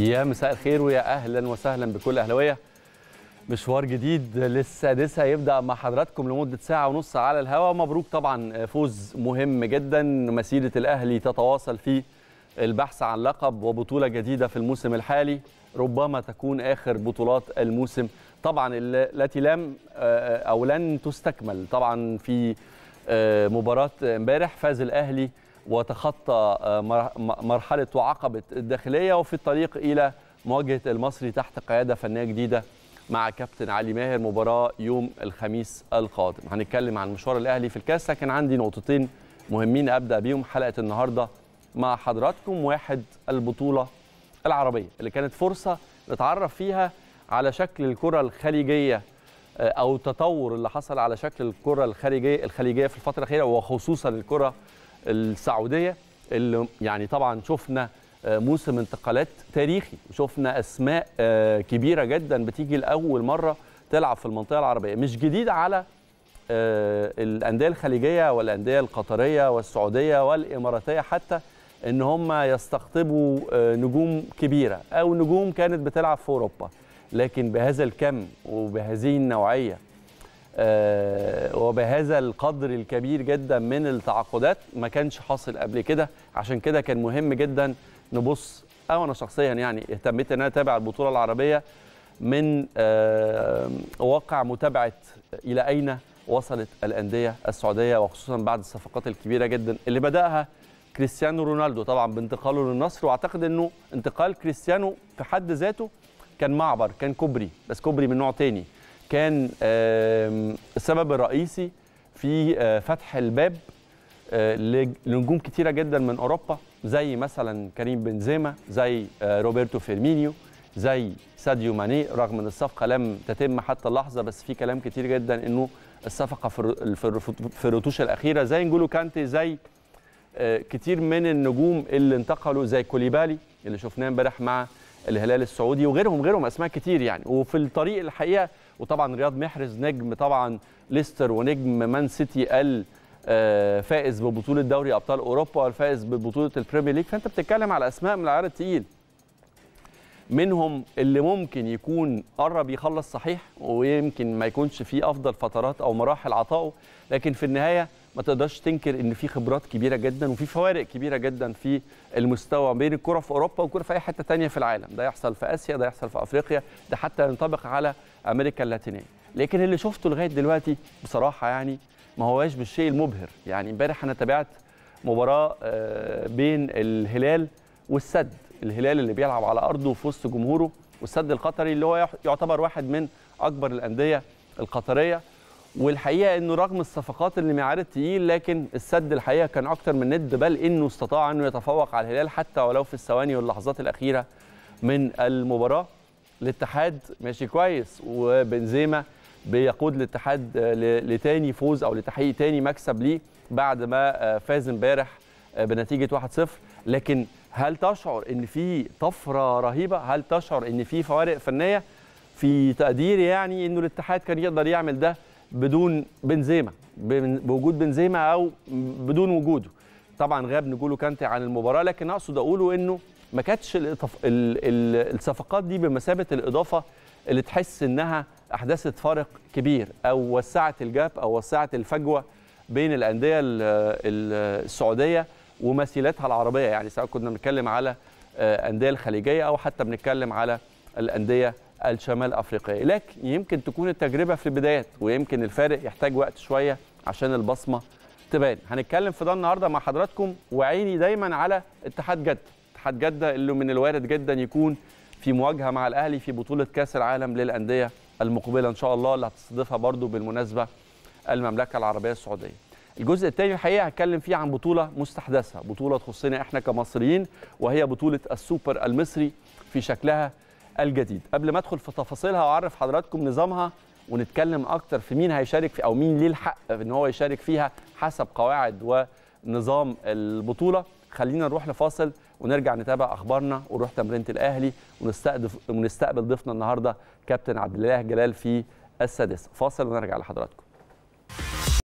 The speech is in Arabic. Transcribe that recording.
يا مساء الخير ويا أهلا وسهلا بكل أهلاوية. مشوار جديد للسادسه يبدأ مع حضراتكم لمدة ساعة ونص على الهواء مبروك طبعا فوز مهم جدا. مسيرة الأهلي تتواصل في البحث عن لقب وبطولة جديدة في الموسم الحالي ربما تكون آخر بطولات الموسم. طبعا التي لم أو لن تستكمل. طبعا في مباراة امبارح فاز الأهلي وتخطى مرحلة وعقبة الداخلية وفي الطريق إلى مواجهة المصري تحت قيادة فنية جديدة مع كابتن علي ماهر مباراة يوم الخميس القادم. هنتكلم عن مشوار الأهلي في الكاس لكن عندي نقطتين مهمين أبدأ بيهم حلقة النهارده مع حضراتكم. واحد البطولة العربية اللي كانت فرصة نتعرف فيها على شكل الكرة الخليجية أو التطور اللي حصل على شكل الكرة الخارجيه الخليجية في الفترة الأخيرة وخصوصا الكرة السعودية اللي يعني طبعا شفنا موسم انتقالات تاريخي وشفنا أسماء كبيرة جدا بتيجي لأول مرة تلعب في المنطقة العربية. مش جديد على الأندية الخليجية والأندية القطرية والسعودية والإماراتية حتى إن هم يستقطبوا نجوم كبيرة أو نجوم كانت بتلعب في أوروبا. لكن بهذا الكم وبهذه النوعية وبهذا القدر الكبير جدا من التعاقدات ما كانش حاصل قبل كده. عشان كده كان مهم جدا نبص أو أنا شخصيا يعني اهتميت إن أنا أتابع البطولة العربية من واقع متابعة إلى أين وصلت الأندية السعودية وخصوصا بعد الصفقات الكبيرة جدا اللي بدأها كريستيانو رونالدو طبعا بانتقاله للنصر. وأعتقد إنه انتقال كريستيانو في حد ذاته كان معبر كان كوبري بس كوبري من نوع تاني. كان السبب الرئيسي في فتح الباب لنجوم كتيرة جدا من أوروبا زي مثلا كريم بنزيما زي روبرتو فيرمينيو زي ساديو ماني رغم إن الصفقة لم تتم حتى اللحظة بس في كلام كتير جدا إنه الصفقة في الرتوش الأخيرة زي نجولو كانتي زي كتير من النجوم اللي انتقلوا زي كوليبالي اللي شفناه امبارح مع الهلال السعودي وغيرهم غيرهم أسماء كتير يعني. وفي الطريق الحقيقة وطبعا رياض محرز نجم طبعا ليستر ونجم مان سيتي الفائز ببطولة دوري أبطال أوروبا والفائز ببطولة البريمير ليج. فأنت بتتكلم على أسماء من العيار التقيل. منهم اللي ممكن يكون قرب يخلص صحيح ويمكن ما يكونش فيه أفضل فترات أو مراحل عطائه لكن في النهاية ما تقدرش تنكر إن في خبرات كبيرة جدا وفي فوارق كبيرة جدا في المستوى بين الكرة في أوروبا والكره في أي حتة ثانية في العالم. ده يحصل في آسيا ده يحصل في أفريقيا ده حتى ينطبق على أمريكا اللاتينية. لكن اللي شفته لغاية دلوقتي بصراحة يعني ما هواش بالشيء المبهر. يعني امبارح أنا تابعت مباراة بين الهلال والسد. الهلال اللي بيلعب على أرضه في وسط جمهوره والسد القطري اللي هو يعتبر واحد من أكبر الأندية القطرية. والحقيقة إنه رغم الصفقات اللي معارض تقيل لكن السد الحقيقة كان أكتر من ند بل إنه استطاع إنه يتفوق على الهلال حتى ولو في الثواني واللحظات الأخيرة من المباراة. الاتحاد ماشي كويس. وبنزيما بيقود الاتحاد لتاني فوز أو لتحقيق تاني مكسب ليه بعد ما فاز امبارح بنتيجة 1-0 لكن هل تشعر إن في طفرة رهيبة؟ هل تشعر إن في فوارق فنية؟ في تقديري يعني إنه الاتحاد كان يقدر يعمل ده بدون بنزيما بوجود بنزيما أو بدون وجوده. طبعا غاب نجولو كانتي عن المباراة لكن أقصد أقوله إنه ما كانتش الصفقات دي بمثابة الإضافة اللي تحس إنها احدثت فارق كبير أو وسعت الجاب أو وسعت الفجوة بين الأندية السعودية ومثيلاتها العربية. يعني سواء كنا بنتكلم على الانديه الخليجية أو حتى بنتكلم على الأندية الشمال أفريقية. لكن يمكن تكون التجربة في البدايات ويمكن الفارق يحتاج وقت شوية عشان البصمة تبان. هنتكلم في ده النهارده مع حضراتكم وعيني دايما على اتحاد جدة. اتحاد جده اللي من الوارد جدا يكون في مواجهة مع الأهلي في بطولة كأس العالم للأندية المقبلة إن شاء الله اللي هتستضيفها برضو بالمناسبة المملكة العربية السعودية. الجزء الثاني الحقيقة هتكلم فيه عن بطولة مستحدثة بطولة تخصنا إحنا كمصريين وهي بطولة السوبر المصري في شكلها الجديد. قبل ما أدخل في تفاصيلها وأعرف حضراتكم نظامها ونتكلم أكتر في مين هيشارك في أو مين ليه الحق إن هو يشارك فيها حسب قواعد ونظام البطولة خلينا نروح لفاصل ونرجع نتابع أخبارنا ونروح تمرينة الأهلي ونستقبل ونستقبل ضيفنا النهارده كابتن عبد الله جلال في السادسة. فاصل ونرجع لحضراتكم.